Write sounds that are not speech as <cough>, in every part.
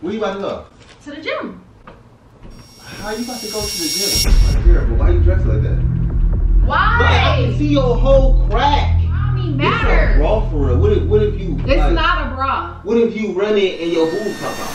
Where you about to go? To the gym. How are you about to go to the gym? Here, but why you dressed like that? Why? Bro, I can see your whole crack. I mean, It's a bra for real. What if, what if you It's like, not a bra. What if you run it and your boob come out?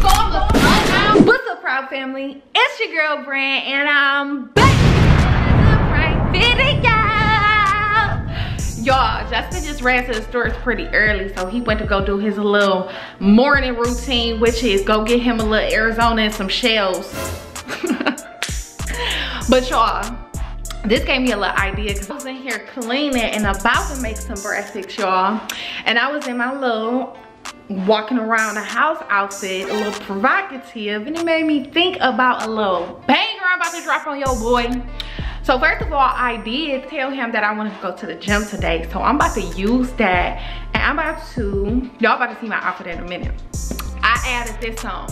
So I'm now. What's up, proud family? It's your girl Bran, and I'm back with another prank video. Y'all, Justin just ran to the stores pretty early, so he went to go do his little morning routine, which is go get him a little Arizona and some shells. <laughs> but y'all, this gave me a little idea because I was in here cleaning and about to make some breakfast, y'all. And I was in my little walking around the house outfit, a little provocative, and it made me think about a little banger I'm about to drop on your boy. So first of all, I did tell him that I wanted to go to the gym today. So I'm about to use that and I'm about to, y'all about to see my outfit in a minute. I added this on.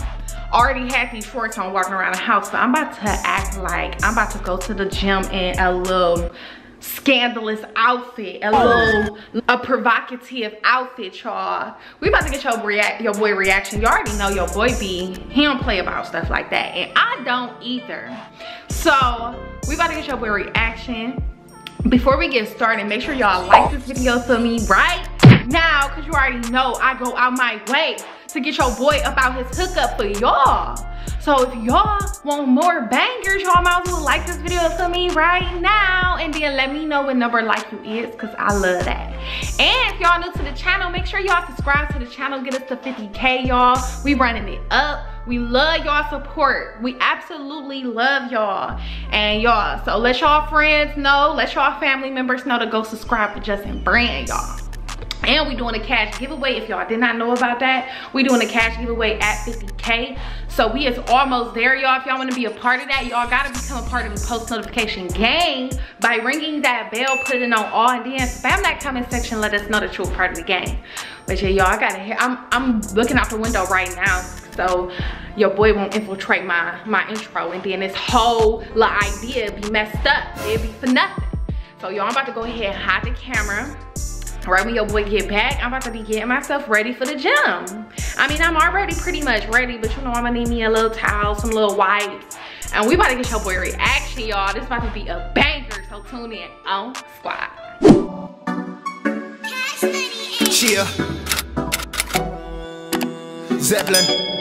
Already had these shorts on walking around the house, but I'm about to act like I'm about to go to the gym in a little scandalous outfit, a little, a provocative outfit, y'all. We about to get your react, your boy reaction. You already know your boy B. he don't play about stuff like that, and I don't either. So we about to get your boy reaction. Before we get started, make sure y'all like this video for me right now, cause you already know I go out my way to get your boy about his hookup for y'all. So if y'all want more bangers, y'all might as well like this video for me right now. And then let me know what number like you is, cause I love that. And if y'all new to the channel, make sure y'all subscribe to the channel, get us to 50K, y'all. We running it up. We love y'all support. We absolutely love y'all. And y'all, so let y'all friends know, let y'all family members know to go subscribe to Justin Bran, y'all. And we doing a cash giveaway. If y'all did not know about that, we doing a cash giveaway at 50K. So we is almost there, y'all. If y'all want to be a part of that, y'all got to become a part of the post notification gang by ringing that bell, putting on all, and then spam that comment section. Let us know that you're a part of the game. But yeah, y'all, I got to hear. I'm, I'm looking out the window right now. So your boy won't infiltrate my, my intro. And then this whole little idea be messed up. It'd be for nothing. So y'all, I'm about to go ahead and hide the camera right when your boy get back i'm about to be getting myself ready for the gym i mean i'm already pretty much ready but you know i'm gonna need me a little towel some little wipes and we about to get your boy reaction y'all this about to be a banger so tune in on squad Chia Zeppelin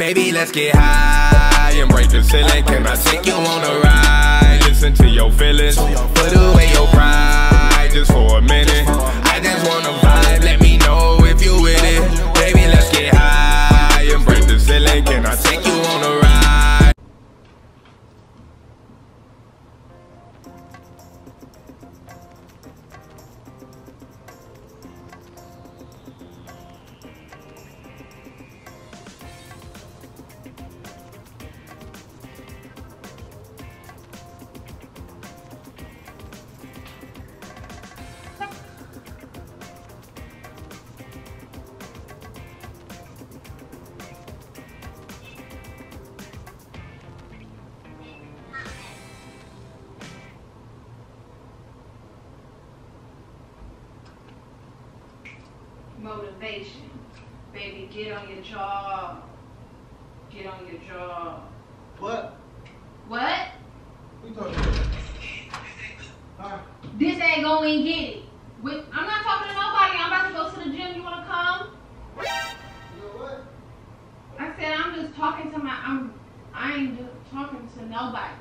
Baby, let's get high and break the ceiling. Can I take you on a ride? Listen to your feelings. Put away your pride just for a minute. I just wanna motivation baby get on your job get on your job What? what talking about? Huh? this ain't going to get it With, i'm not talking to nobody i'm about to go to the gym you want to come You know what? I said I'm just talking to my I'm I ain't talking to nobody.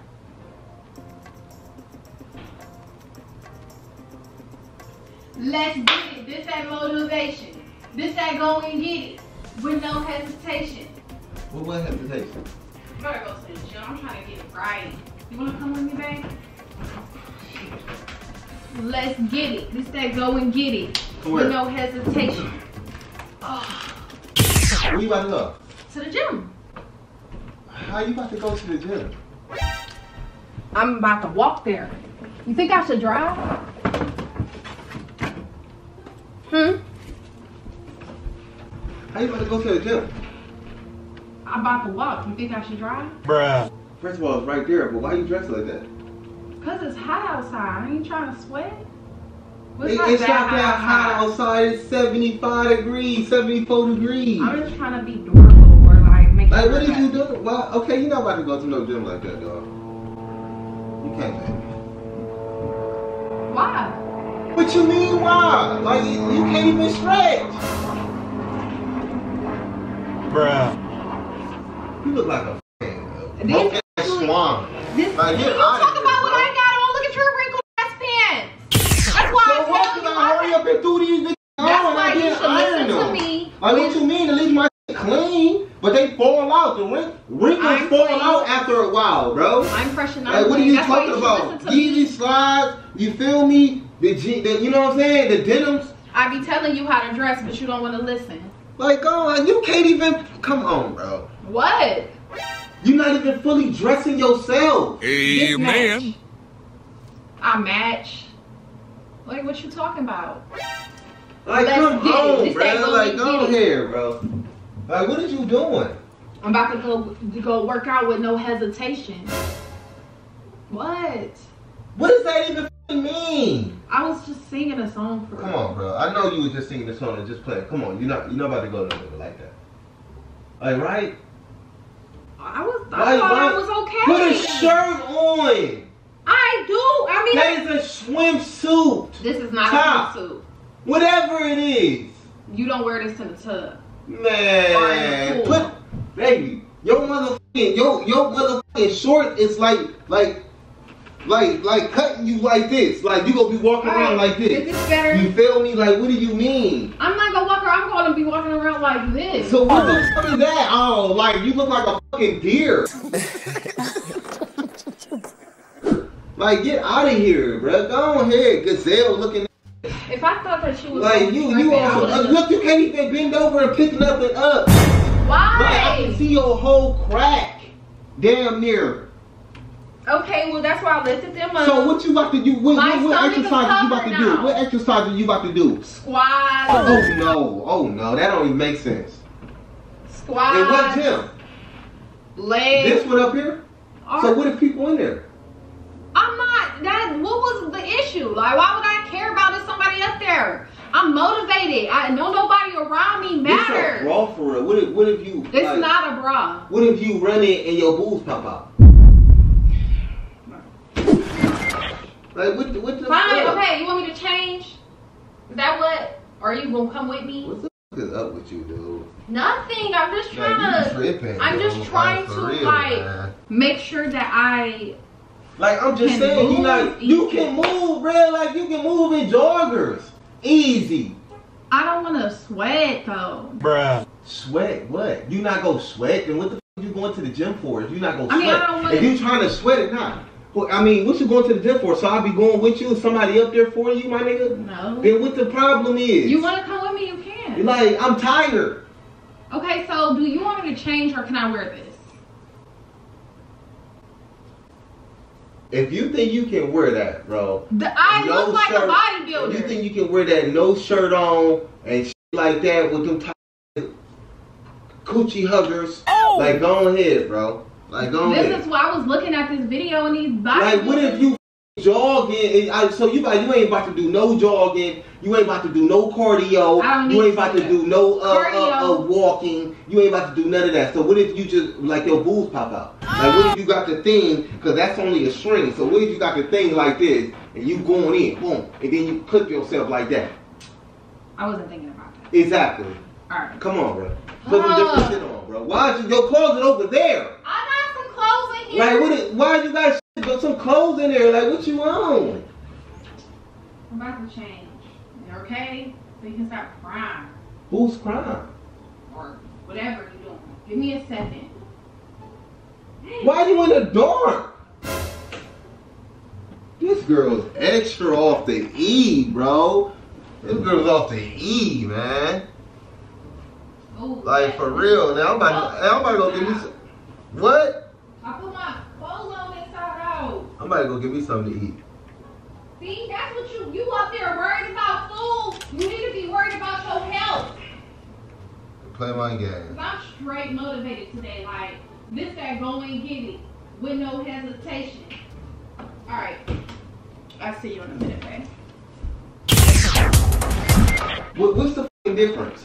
Let's get it. This ain't motivation. This that go and get it. With no hesitation. What was hesitation? I'm gonna go to the gym. I'm trying to get it right. You wanna come with me, babe? Let's get it. This that go and get it. Where? With no hesitation. Oh, Where you about to go? to the gym. How you about to go to the gym? I'm about to walk there. You think I should drive? How you about to go to the gym? I'm about to walk. You think I should drive? Bruh. First of all, it's right there, but why you dressed like that? Cause it's hot outside. I ain't trying to sweat. Well, It- not it's that not that hot hot outside. It's 75 degrees, 74 degrees. I'm just trying to be durable or like make Like, what did you do? Well, okay, you're not about to go to no gym like that, dog. You can't, baby. Why? What you mean, why? Like, you, you can't even stretch. Bruh. You look like a f***ing broke ass swan. This, Like, you get talk outta about here, what. I got on. Look at your wrinkled ass pants. That's why So I what? tell you. I hurry up and do these bitches That's on? why I you didn't should iron listen to them. me. Like, what you mean? At least my shit clean, but they fall out. The wrin- wrinkles I'm fall clean. out after a while, bro. I'm fresh and Like, I'm what are you That's talking should about? listen to me. Yeezy slides, you feel me? The, G, the you know what I'm saying? The denims. I be telling you how to dress, but you don't want to listen. Like, go on, you can't even. Come on, bro. What? You're not even fully dressing yourself. This Amen. match. I match. Like, what you talking about? Like, Let's come get it. on, This bro. Like, be go here, bro. Like, what are you doing? I'm about to go to go work out with no hesitation. What? What is that even f***ing mean? I was just singing a song for Come on, bro. I know you were just singing a song and just playing. Come on, you're not you're not about to go to nowhere like that. Like, right? I was. I Like, thought right? I was okay. Put a shirt on. I do. I mean, That is a swimsuit. this is not Top. a swimsuit. Whatever it is. You don't wear this to the tub. Man, put baby, your motherfucking your your motherfucking short is like like like like cutting you like this. Like you gonna be walking around like this. Is this better? You feel me? Like what do you mean? I'm not gonna walk around. I'm gonna be walking around like this. So what the fuck is that? Oh, like you look like a fucking deer. <laughs> like get out of here, bro. Go ahead, gazelle looking. If I thought that she was Like you, you I uh, look. You can't even bend over and pick nothing up. Like I can Why? see your whole crack, damn near. Okay, well that's why I lifted them up. So what you about to do? What, what, what stomach exercise are you about to do? now. What exercise are you about to do? Squats, Oh no! Oh no! That don't even make sense. squats, And what gym? legs. This one up here. Are- So what if people in there? I'm not. That. What was the issue? Like, why would I care about if somebody up there? I'm motivated. I know nobody around me matters. This a bra for real. What if what if you? It's like, not a bra. What if you run it and your boobs pop out? Like what? the- What the? Fine. fuck? Okay. You want me to change? Is that what? Are you gonna come with me? What the fuck is up with you, dude? Nothing. I'm just Like, trying you to tripping, I'm dude. just trying Like, to, real, like- man. make sure that I. Like I'm just saying, you move like you can move, bro. Like you can move in joggers, easy. I don't want to sweat though. Bruh. Sweat? What? You not go sweat? Then what the fuck you going to the gym for? If you not go I sweat, mean, I don't wanna- if you trying to sweat it, not. Well, I mean, what you going to the gym for? So I'll be going with you. Somebody up there for you, my nigga. No. Then what the problem is? You want to come with me? You can. like I'm tired. Okay, so do you want me to change or can I wear this? If you think you can wear that, bro. The, I no look like shirt- a If bodybuilder. you think you can wear that no shirt on and shit like that with them tight coochie huggers, Oh. like go ahead, bro. Like go this ahead. is why I was looking at this video and these bodybuilders. Like what if you jogging? And I, so you you ain't about to do no jogging. You ain't about to do no cardio. I don't You ain't about to to do no uh, uh, uh, walking. You ain't about to do none of that. So what if you just like your boobs pop out? Like what if you got the thing? Cause that's only a string. So what if you got the thing like this and you going in, boom, and then you clip yourself like that? I wasn't thinking about that. Exactly. All right. Come on, bro. Put some Uh. different shit on, bro. Why is you, your are over there? I got some clothes in here. Like what? Is, why you got shit, got some clothes in there? Like what you on? I'm about to change. Okay? So you can stop crying Who's crying? or whatever you're doing. Give me a second. Why are you in the dark? This girl's extra off the E, bro. This girl's off the E, man. Ooh, Like for real. Now I'm about to, I'm about to go give me some. What? I put my clothes on inside out. I'm about to go give me something to eat. See, that's what you you up there worried about food. You need to be worried about your health. Play my game. I'm straight motivated today. Like this guy go and get it with no hesitation. All right, I'll see you in a minute, babe. What, what's the difference?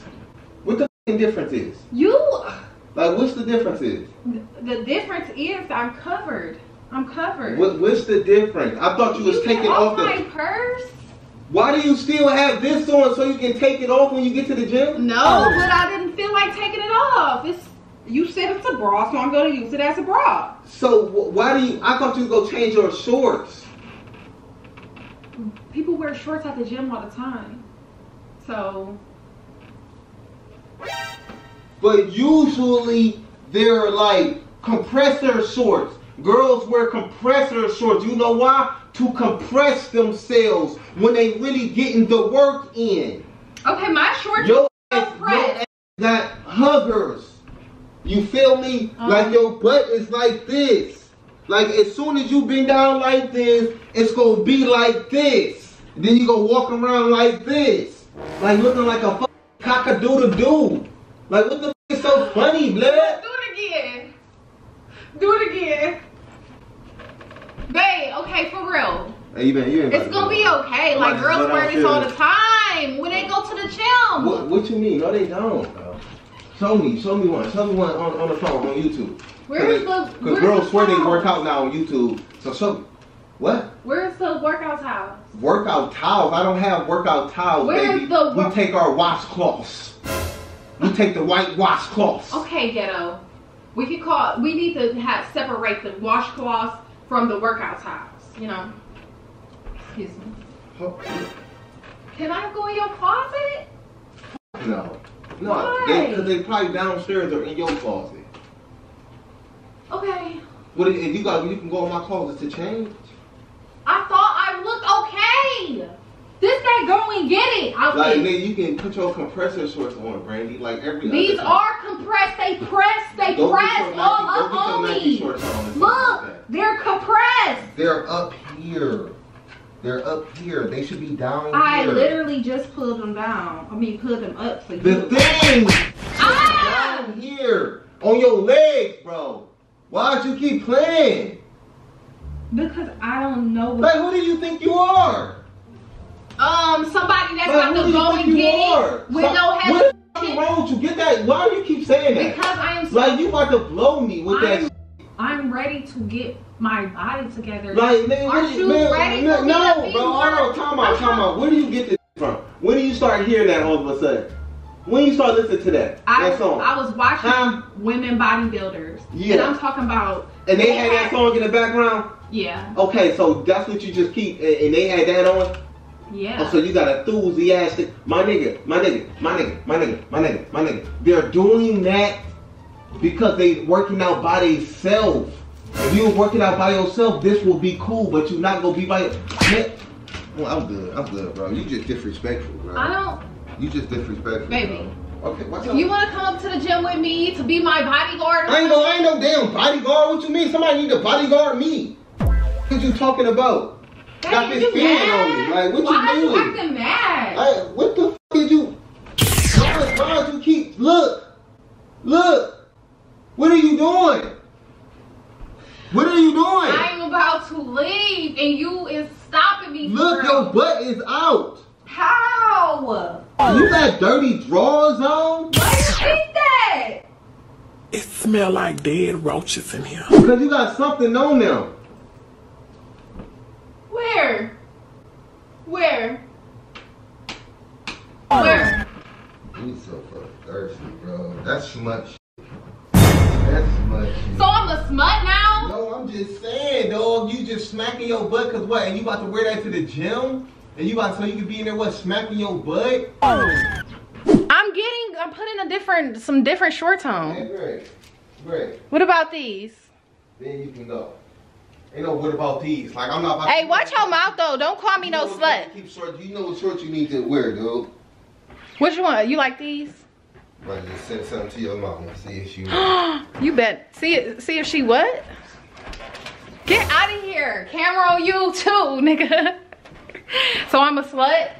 What the difference is? You, Like, what's the difference is? the difference is I'm covered. I'm covered. What, what's the difference? I thought you was You taking get off my the. purse? Why do you still have this on so you can take it off when you get to the gym? No, oh. but I didn't feel like taking it off. It's you said it's a bra, so I'm gonna use it as a bra. So why do you? I thought you go change your shorts. People wear shorts at the gym all the time. So But usually they're like compressor shorts. Girls wear compressor shorts. You know why? To compress themselves when they really getting the work in. Okay, my shorts Your are ass, your ass got huggers. You feel me? Uh-huh. Like your butt is like this. Like as soon as you bend down like this, it's gonna be like this. Then you gonna walk around like this, like looking like a fucking cockadoodle doo. Like what the f- is so funny, blood? Do it again. Do it again. Babe, okay, for real. Hey, you been, you ain't It's gonna be okay. Like girls wear this all the time when they go to the gym. What, what you mean? No, they don't. Bro. Show me, show me one. Show me one on, on the phone on YouTube. Where's the Because where's girls the swear they work out now on YouTube. So show me. What? Where's the workout towel? Workout towels. I don't have workout towels, Where's baby. the we take our washcloths. We take the white washcloths. Okay, ghetto. We could call. We need to have separate the washcloths from the workout towels. You know. Excuse me. Can I go in your closet? No. No. Why? They, they probably downstairs or in your closet. Okay. What if if you got? You can go in my closet to change. I thought I looked okay. This guy go and get it. I'll Like get- then you can put your compressor shorts on, Brandy. Like every. These are compressed. They press. They Go press Nike- all up on me. on or like Look, they're compressed. They're up here. They're up here. They should be down I here. literally just pulled them down. I mean, pulled them up for The you. thing Ah! down here on your legs, bro. Why'd you keep playing? Because I don't know what. Like, who do you think you are? Um, somebody that's Like, who to go and get are? it with Stop- no What the fuck is hesitation. wrong with you? Get that. Why do you keep saying that? Because I am. like, you about to blow me with that. I'm, I'm ready to get my body together. Like, man, Are you man, ready no, for me no, to be bro. Hold on, time out, time out. Where do you get this from? When do you start hearing that all of a sudden? When you start listening to that, I, that song, I was watching Huh? women bodybuilders. Yeah. And I'm talking about. and they had that song in the background. Yeah. Okay, so that's what you just keep, and, and they had that on. Yeah. Oh, so you got enthusiastic, my nigga, my nigga, my nigga, my nigga, my nigga, my nigga. They're doing that because they working out by themselves. If you working out by yourself, this will be cool, but you not gonna be by. Yeah. Well, I'm good. I'm good, bro. You just disrespectful, bro. I don't. You just disrespectful, Baby. Bro. Okay, what's up? you want to come up to the gym with me to be my bodyguard, I ain't no, I ain't no damn bodyguard. What you mean? Somebody need to bodyguard me. What you talking about? Hey, got this you feeling on me. Like, what you doing? Why are you acting mad? I, what the f did you? Why, why you keep look, look? What are you doing? What are you doing? I'm about to leave and you is stopping me. Look, for your butt is out. How? You got dirty drawers on Why you think that? It smell like dead roaches in here. because you got something on them. Where? Where? Where? You so fucking thirsty, bro. That's too much. That's much. So I'm a smut now? No, I'm just saying, dog. You just smacking your butt, cause what? And you about to wear that to the gym? And you about so you can be in there, what? Smacking your butt? I'm getting, I'm putting a different, some different shorts on. great, great. What about these? Then you can go. Ain't no what about these? Like I'm not. About Hey, watch your mouth though. Don't call me You no slut. Keep short. You know what shorts you need to wear, dude. Which one? You like these? Right, just send something to your mama. See if she. <gasps> you bet. See. See if she what? Get out of here. Camera on you too, <laughs> nigga. so I'm a slut.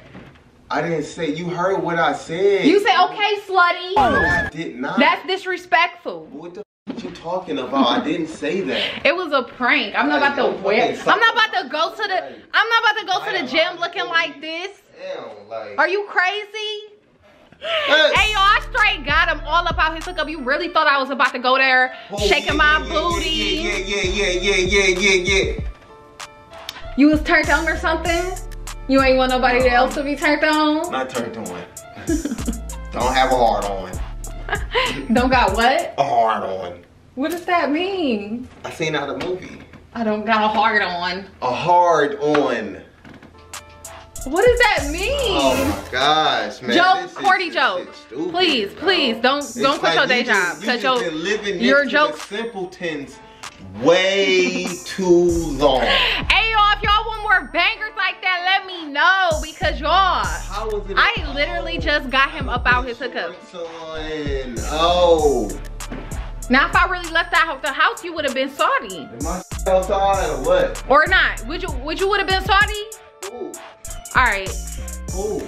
I didn't say. You heard what I said. You say okay, slutty. No, I did not. That's disrespectful. What the f- you talking about? I didn't say that. It was a prank. I'm not about to wear. I'm not about to go to the. I'm not about to go to the gym looking like this. Damn, like. Are you crazy? Hey, y'all, I straight got him all up out his hookup. You really thought I was about to go there Oh, shaking yeah, my yeah, booty? Yeah, yeah, yeah, yeah, yeah, yeah, yeah, yeah. You was turned on or something? You ain't want nobody Uh-uh. else to be turned on? Not turned on. <laughs> Don't have a hard on. <laughs> Don't got what? A hard on. What does that mean? I seen in a movie. I don't got a hard on. A hard on. What does that mean? Oh my gosh, man. joke, this is Cordy just- joke. stupid, please, bro. please, don't It's don't quit like your day just- job you because just your been living your jokes. simpletons way <laughs> too long. Hey y'all, if y'all want more bangers like that, let me know because y'all. How was it? I literally just got him up out his hookup. Oh. Now, if I really left out the house, you would have been salty, Am I outside or what? or not? Would you? Would you would have been salty? All right, Ooh.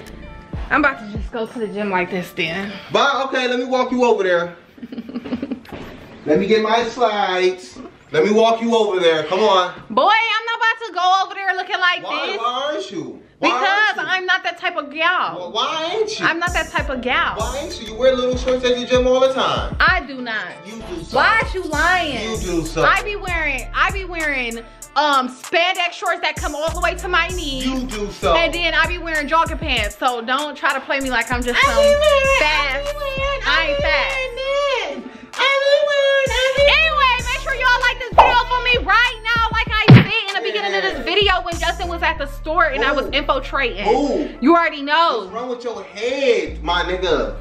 I'm about to just go to the gym like this then. But okay, let me walk you over there. <laughs> let me get my slides. Let me walk you over there. Come on. Boy, I'm not about to go over there looking like Why, this why aren't you? Why because aren't you? I'm not that type of Well, gal. why ain't you? I'm not that type of gal. Why ain't you? You wear little shorts at the gym all the time. I do not. You do so. Why are you lying? You do so. I be wearing, I be wearing um spandex shorts that come all the way to my knees. You do so. And then I be wearing jogging pants. So don't try to play me like I'm just I some be wearing- fast. I be wearing- I ain't I be fast. wearing it. I wearing- I Anyway, make sure y'all like this video for me right now. Like I said in the beginning of this video when Justin was at the store and I was infiltrating. Who? You already know. What's wrong with your head, my nigga?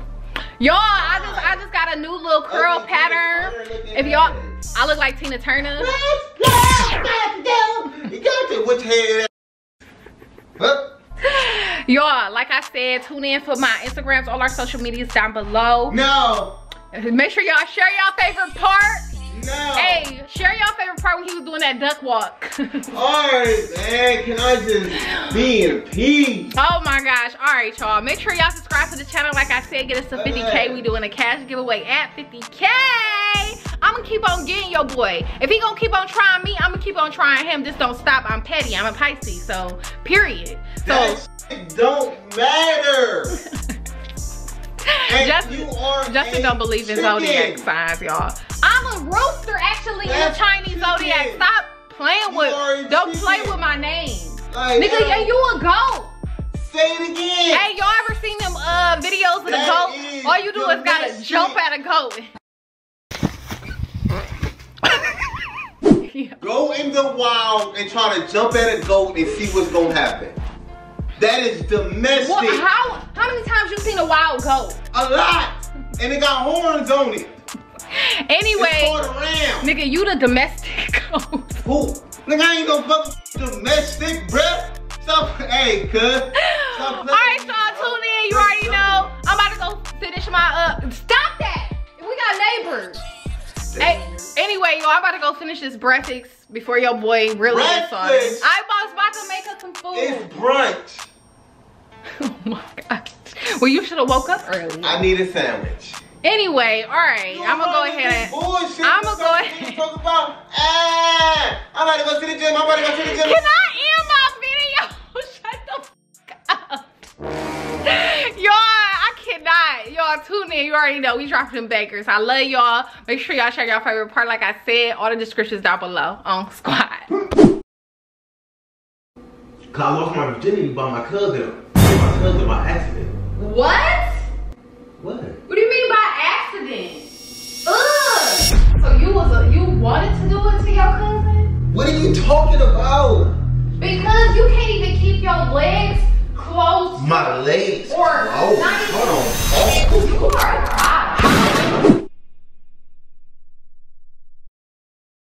Y'all, I just I just got a new little curl Ugly pattern. Tina Turner looking If y'all. I look like Tina Turner. You got to which head? Y'all, like I said, tune in for my Instagrams, all our social medias down below. No. Make sure y'all share y'all favorite part. No. Hey, share y'all favorite part when he was doing that duck walk. <laughs> Alright, man. Can I just be in peace? oh my gosh. All right, y'all. Make sure y'all subscribe to the channel. Like I said, get us to 50K. We doing a cash giveaway at 50K. I'm gonna keep on getting your boy. If he gonna keep on trying me, I'm gonna keep on trying him. Just don't stop. I'm petty. I'm a Pisces. So, period. So, don't matter. <laughs> Justin, you are Justin don't believe in zodiac signs, y'all. I'm rooster, actually, in the Chinese zodiac. Stop playing You with. Don't play with my name, Like, nigga. uh, Yeah, you a goat. Say it again. Hey, y'all ever seen them uh videos of the goat? All you do is gotta domestic. jump at a goat. <laughs> Yeah. Go in the wild and try to jump at a goat and see what's gonna happen. That is domestic. What, how how many times you seen a wild goat? A lot. And it got horns on it. Anyway, It's called a ram. nigga, you the domestic. <laughs> Who? Nigga, I ain't no fuck domestic, bruh. Stop. Hey, cuz. All right, playing y'all, with me, tune in. You already know. I'm about to go finish my uh. Stop that. We got neighbors. Hey, anyway, y'all, I'm about to go finish this breakfast before your boy really gets on. I was about to make us some food. It's brunch. <laughs> oh my god. Well, you should have woke up early. I need a sandwich. Anyway, all right, I'm gonna go ahead. Bullshit. I'ma go ahead- Talk about. Ah, I'm about to go to the gym. I'm about to go to the gym. Can I end my video? <laughs> Shut the fuck up. <laughs> Y'all, I cannot. Y'all tune in. You already know we dropping them bakers. I love y'all. Make sure y'all check your favorite part. Like I said, all the descriptions down below on Squad. <laughs> Cause I lost my virginity by my cousin. My cousin by accident. What? What? was a you wanted to do it to your cousin? What are you talking about? Because you can't even keep your legs closed. My legs. Or. Hold on. Oh. You are.